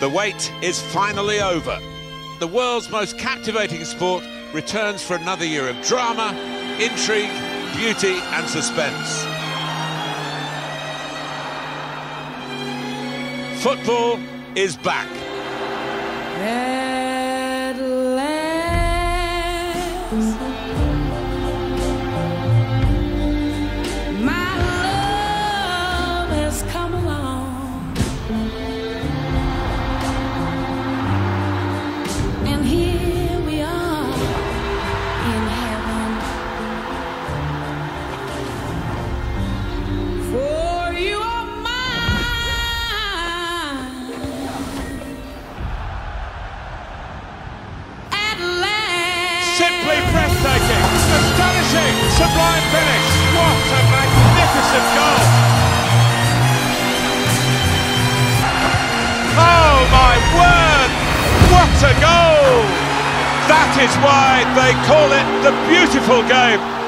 The wait is finally over. The world's most captivating sport returns for another year of drama, intrigue, beauty, and suspense. Football is back. A goal! That is why they call it the beautiful game.